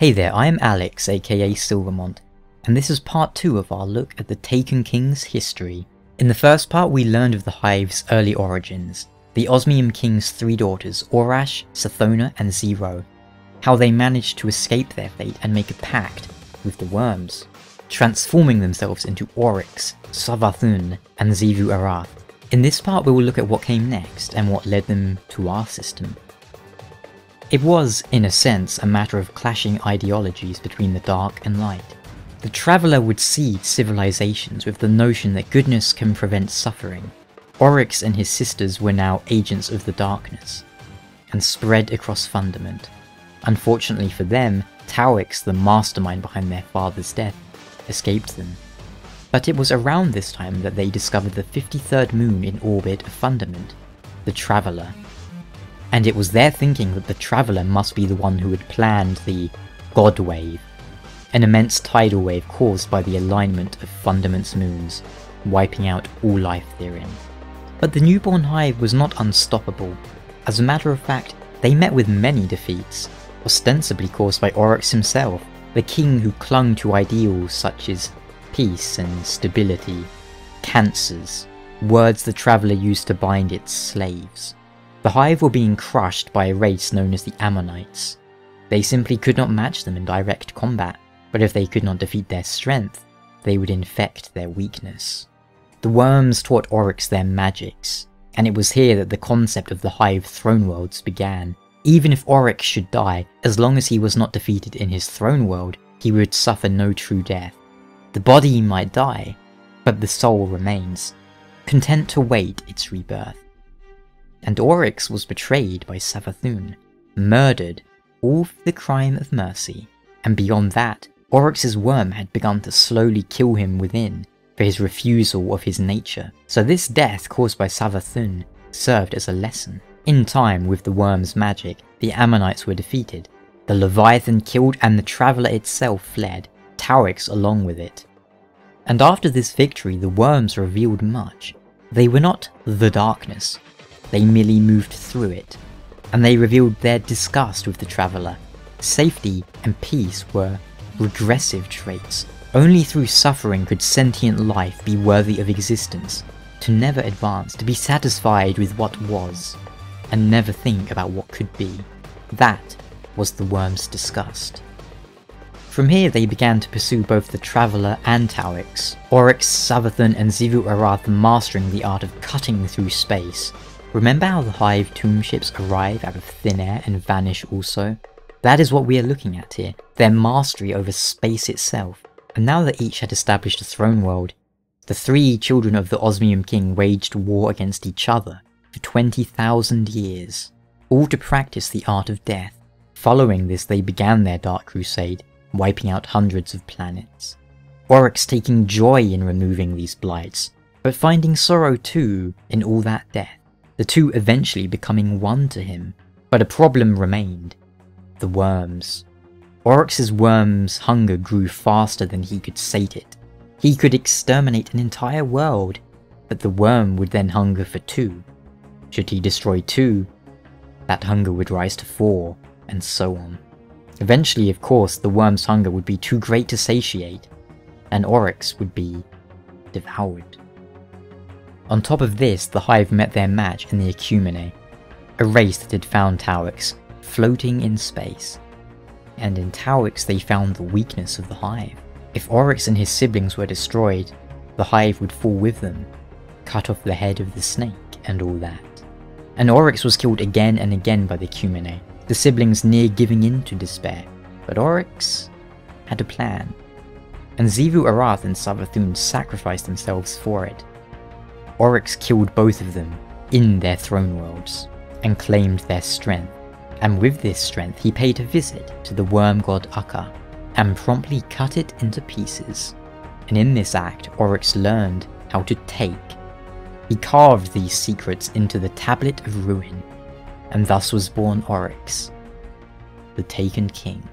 Hey there, I am Alex, aka Silvermont, and this is part 2 of our look at the Taken King's history. In the first part we learned of the Hive's early origins, the Osmium King's three daughters, Aurash, Sathona and Xi Ro, how they managed to escape their fate and make a pact with the worms, transforming themselves into Oryx, Savathun and Xivu Arath. In this part we will look at what came next and what led them to our system. It was, in a sense, a matter of clashing ideologies between the dark and light. The Traveller would seed civilizations with the notion that goodness can prevent suffering. Oryx and his sisters were now agents of the darkness, and spread across Fundament. Unfortunately for them, Tauix, the mastermind behind their father's death, escaped them. But it was around this time that they discovered the 53rd moon in orbit of Fundament, the Traveller, and it was their thinking that the Traveller must be the one who had planned the God Wave, an immense tidal wave caused by the alignment of Fundament's moons, wiping out all life therein. But the newborn hive was not unstoppable. As a matter of fact, they met with many defeats, ostensibly caused by Oryx himself, the king who clung to ideals such as peace and stability, cancers, words the Traveller used to bind its slaves. The Hive were being crushed by a race known as the Ammonites. They simply could not match them in direct combat, but if they could not defeat their strength, they would infect their weakness. The worms taught Oryx their magics, and it was here that the concept of the Hive throne worlds began. Even if Oryx should die, as long as he was not defeated in his throne world, he would suffer no true death. The body might die, but the soul remains, content to wait its rebirth and Oryx was betrayed by Savathun, murdered, all for the crime of mercy. And beyond that, Oryx's worm had begun to slowly kill him within for his refusal of his nature. So this death caused by Savathun served as a lesson. In time, with the worm's magic, the Ammonites were defeated. The Leviathan killed and the Traveller itself fled, Tauix along with it. And after this victory, the worms revealed much. They were not the darkness, they merely moved through it, and they revealed their disgust with the Traveller. Safety and peace were regressive traits. Only through suffering could sentient life be worthy of existence. To never advance, to be satisfied with what was, and never think about what could be. That was the worm's disgust. From here they began to pursue both the Traveller and Tauix, Oryx, Savathun and Xivu Arath mastering the art of cutting through space, Remember how the Hive tomb ships arrive out of thin air and vanish also? That is what we are looking at here, their mastery over space itself. And now that each had established a throne world, the three children of the Osmium King waged war against each other for 20,000 years, all to practice the art of death. Following this they began their Dark Crusade, wiping out hundreds of planets. Oryx taking joy in removing these blights, but finding sorrow too in all that death the two eventually becoming one to him. But a problem remained. The worms. Oryx's worm's hunger grew faster than he could sate it. He could exterminate an entire world, but the worm would then hunger for two. Should he destroy two, that hunger would rise to four, and so on. Eventually, of course, the worm's hunger would be too great to satiate, and Oryx would be devoured. On top of this, the Hive met their match in the Ecumene, a race that had found Tauix, floating in space. And in Tauix they found the weakness of the Hive. If Oryx and his siblings were destroyed, the Hive would fall with them, cut off the head of the snake and all that. And Oryx was killed again and again by the Ecumene, the siblings near giving in to despair. But Oryx had a plan, and Xivu Arath and Savathun sacrificed themselves for it. Oryx killed both of them in their throne worlds and claimed their strength. And with this strength he paid a visit to the worm god Akka and promptly cut it into pieces. And in this act Oryx learned how to take. He carved these secrets into the Tablet of Ruin, and thus was born Oryx, the Taken King.